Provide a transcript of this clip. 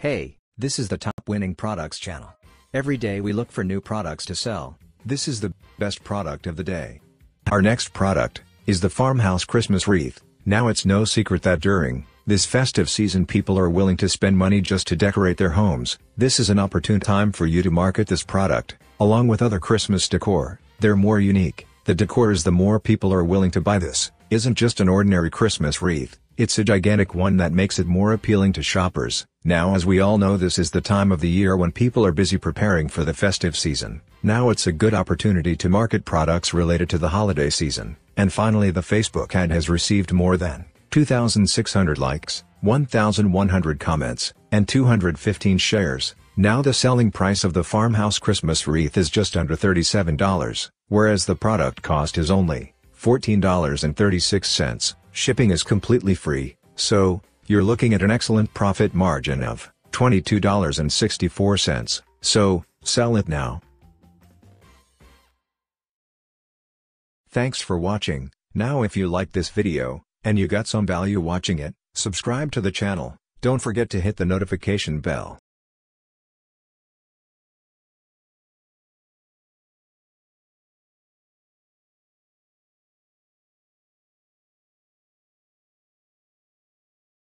Hey, this is the top winning products channel. Every day we look for new products to sell. This is the best product of the day. Our next product is the Farmhouse Christmas Wreath. Now it's no secret that during this festive season people are willing to spend money just to decorate their homes. This is an opportune time for you to market this product, along with other Christmas decor. They're more unique. The decor is the more people are willing to buy this. Isn't just an ordinary Christmas wreath. It's a gigantic one that makes it more appealing to shoppers. Now as we all know this is the time of the year when people are busy preparing for the festive season. Now it's a good opportunity to market products related to the holiday season. And finally the Facebook ad has received more than 2,600 likes, 1,100 comments, and 215 shares. Now the selling price of the farmhouse Christmas wreath is just under $37, whereas the product cost is only $14.36. Shipping is completely free, so, you're looking at an excellent profit margin of $22.64, so, sell it now. Thanks for watching, now if you liked this video, and you got some value watching it, subscribe to the channel, don't forget to hit the notification bell.